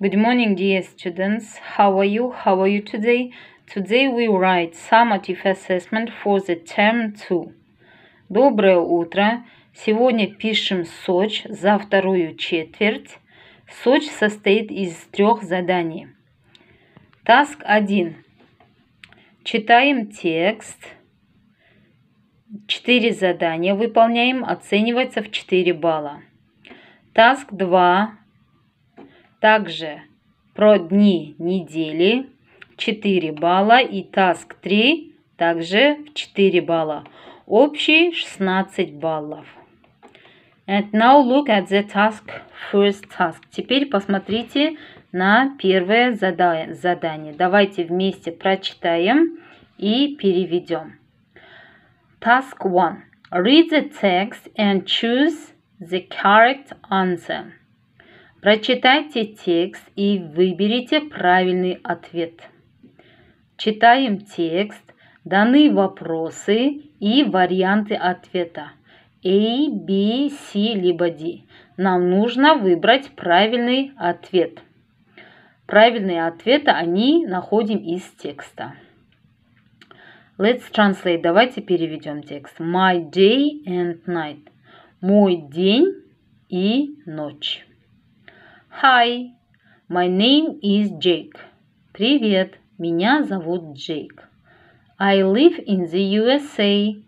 Good morning, dear students. How are you? How are you today? Today we write summative assessment for the term 2. Доброе утро. Сегодня пишем Соч за вторую четверть. Соч состоит из трех заданий. Task 1. Читаем текст. Четыре задания выполняем. Оценивается в 4 балла. Task 2 также про дни недели 4 балла и task 3 также 4 балла. Общий 16 баллов. And now look at the task, first task. Теперь посмотрите на первое задание. Давайте вместе прочитаем и переведем. Task 1. Read the text and choose the correct answer. Прочитайте текст и выберите правильный ответ. Читаем текст, даны вопросы и варианты ответа. A, B, C, либо D. Нам нужно выбрать правильный ответ. Правильные ответы они находим из текста. Let's translate. Давайте переведем текст. My day and night. Мой день и ночь. Hi, my name is Jake. Привет, меня зовут Джейк. I live in the USA.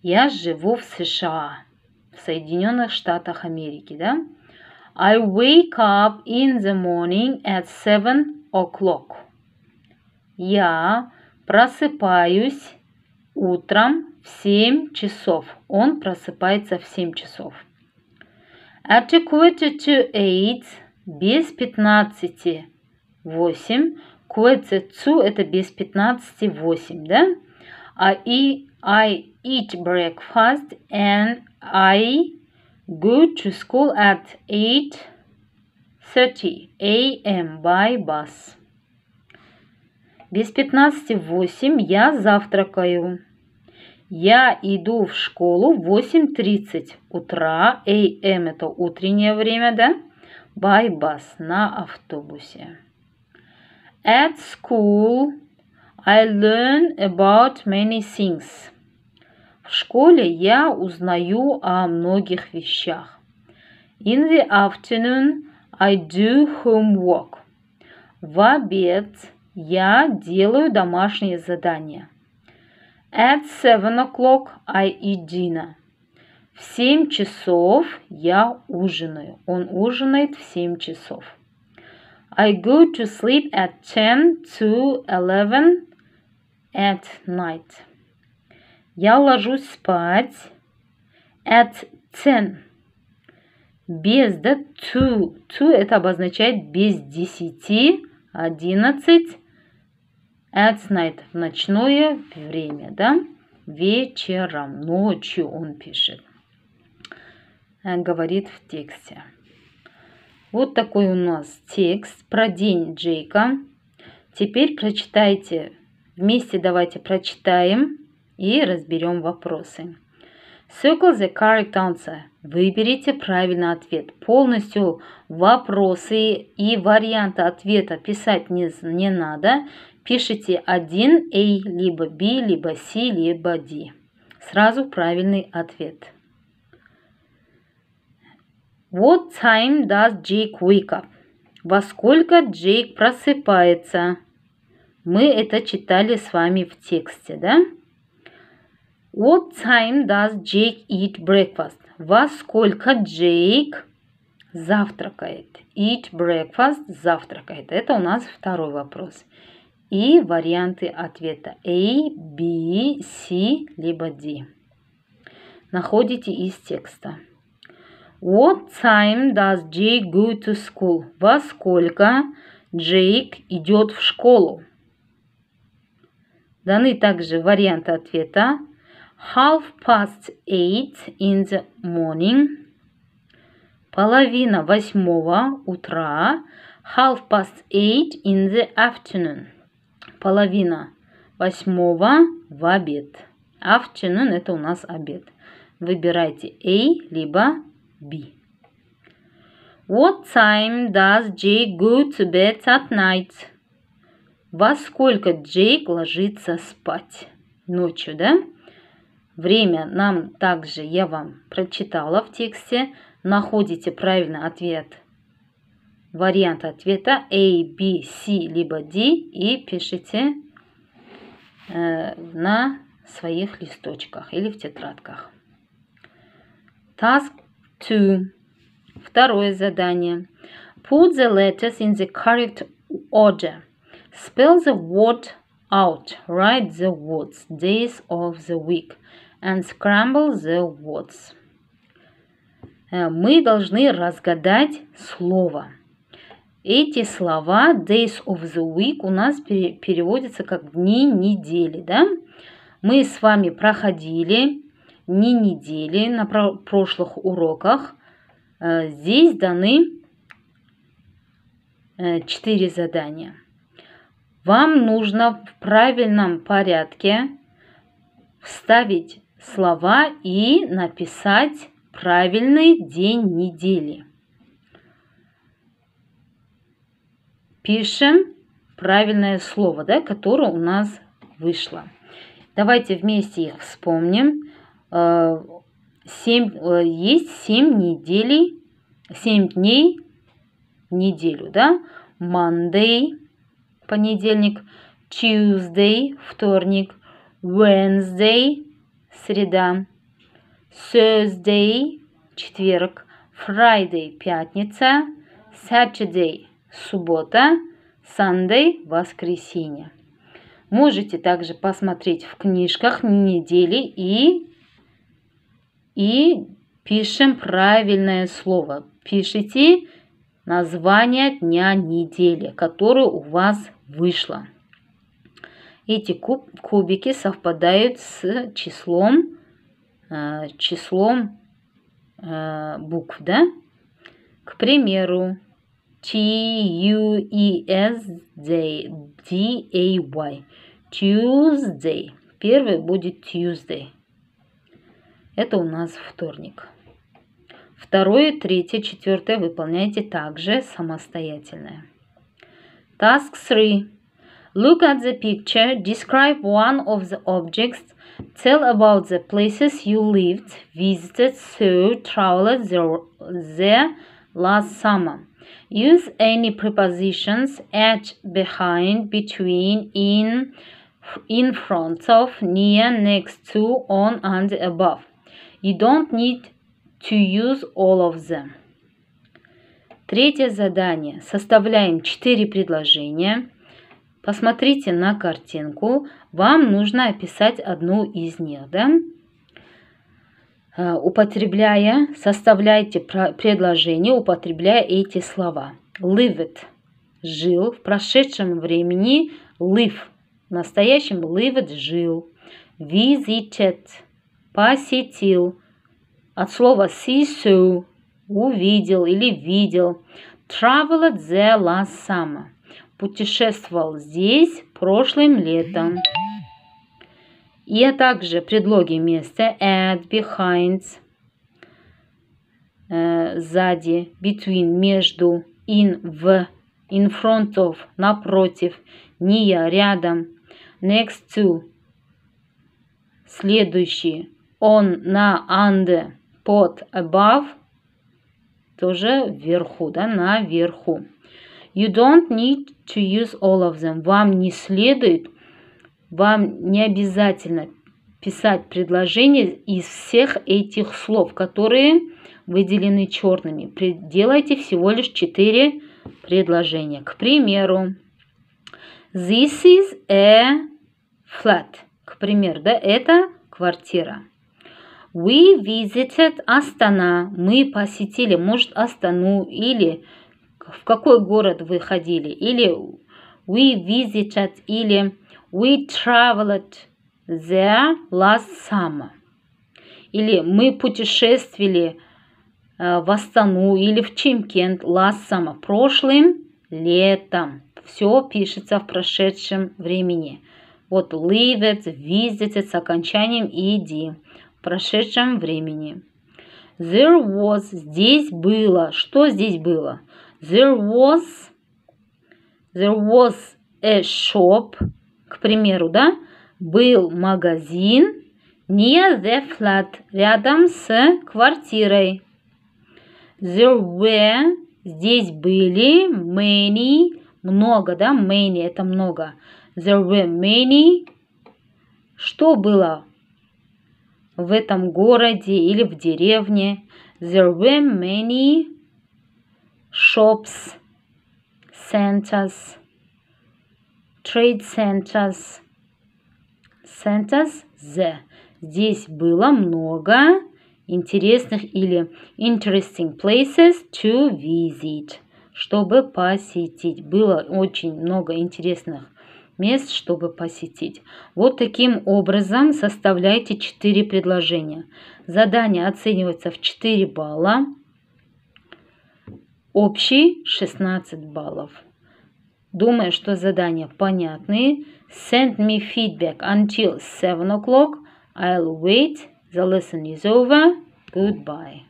Я живу в США, в Соединенных Штатах Америки, да? I wake up in the morning at 7 o'clock. Я просыпаюсь утром в 7 часов. Он просыпается в 7 часов. At a quarter to eight, без 15 8. Quarter to это без 15 8, да? А и I eat breakfast and I go to school at 8.30 a.m. by bus. Без 15 8 я завтракаю. Я иду в школу в 8.30 утра. AM это утреннее время, да? By bus, на автобусе. At school I learn about many things. В школе я узнаю о многих вещах. In the afternoon I do homework. В обед я делаю домашние задания. At seven o'clock I eat dinner. В семь часов я ужинаю. Он ужинает в семь часов. I go to sleep at 10 to 11 at night. Я ложусь спать at 10. Без, да, to. To это обозначает без 10, 11 At night – в ночное время, да? Вечером, ночью он пишет. Э, говорит в тексте. Вот такой у нас текст про день Джейка. Теперь прочитайте. Вместе давайте прочитаем и разберем вопросы. Circle the correct answer. Выберите правильный ответ. Полностью вопросы и варианты ответа писать не, не надо пишите один A, либо B, либо C, либо D. Сразу правильный ответ. What time does Jake wake up? Во сколько Джейк просыпается? Мы это читали с вами в тексте, да? What time does Jake eat breakfast? Во сколько Джейк завтракает? Eat breakfast – завтракает. Это у нас второй вопрос и варианты ответа A, B, C, либо D. Находите из текста. What time does Jake go to school? Во сколько Джейк идет в школу? Даны также варианты ответа. Half past eight in the morning. Половина восьмого утра. Half past eight in the afternoon половина восьмого в обед. Afternoon – это у нас обед. Выбирайте A либо B. What time does Jake go to bed at night? Во сколько Джейк ложится спать? Ночью, да? Время нам также я вам прочитала в тексте. Находите правильный ответ. Вариант ответа A, B, C, либо D и пишите э, на своих листочках или в тетрадках. Task 2. Второе задание. Put the letters in the correct order. Spell the word out. Write the words, days of the week, and scramble the words. Э, мы должны разгадать слово. Эти слова days of the week у нас переводятся как дни недели, да? Мы с вами проходили дни недели на прошлых уроках. Э, здесь даны э, четыре задания. Вам нужно в правильном порядке вставить слова и написать правильный день недели. Пишем правильное слово, да, которое у нас вышло. Давайте вместе их вспомним. 7, э, есть 7 неделей, 7 дней в неделю, да? Monday, понедельник, Tuesday, вторник, Wednesday, среда, Thursday, четверг, Friday, пятница, Saturday, суббота, Sunday, воскресенье. Можете также посмотреть в книжках недели и, и пишем правильное слово. Пишите название дня недели, которое у вас вышло. Эти куб, кубики совпадают с числом, э, числом э, букв, да? К примеру, T-U-E-S-D-A-Y. Tuesday. Первый будет Tuesday. Это у нас вторник. Второе, третье, четвертое выполняйте также самостоятельно. Task 3. Look at the picture, describe one of the objects, tell about the places you lived, visited, saw, traveled there last summer. Use any prepositions at, behind, between, in, in front of, near, next to, on, and above. You don't need to use all of them. Третье задание. Составляем четыре предложения. Посмотрите на картинку. Вам нужно описать одну из них, да? Э, употребляя, составляйте предложение, употребляя эти слова. Lived – жил, в прошедшем времени live – в настоящем lived – жил. Visited – посетил, от слова see saw – увидел или видел. Traveled the last summer – путешествовал здесь прошлым летом. И также предлоги вместо at, behind, э, сзади, between, между, in, в, in front of, напротив, near, рядом, next to, следующий, on, на, under, под, above, тоже вверху, да, наверху. You don't need to use all of them. Вам не следует вам не обязательно писать предложение из всех этих слов, которые выделены черными. Делайте всего лишь четыре предложения. К примеру, this is a flat. К примеру, да, это квартира. We visited Астана. Мы посетили, может, Астану или в какой город вы ходили. Или we visited, или We traveled there last summer. Или мы путешествовали э, в Астану или в Чимкент last summer. Прошлым летом. Все пишется в прошедшем времени. Вот lived, visited с окончанием ed в прошедшем времени. There was. Здесь было. Что здесь было? There was. There was a shop. К примеру, да? Был магазин near the flat. Рядом с квартирой. There were. Здесь были many. Много, да? Many это много. There were many. Что было в этом городе или в деревне. There were many shops, centers, trade centers. Centers the. Здесь было много интересных или interesting places to visit, чтобы посетить. Было очень много интересных мест, чтобы посетить. Вот таким образом составляйте 4 предложения. Задание оценивается в 4 балла. Общий 16 баллов. Думаю, что задания понятные. Send me feedback until 7 o'clock. I'll wait. The lesson is over. Goodbye.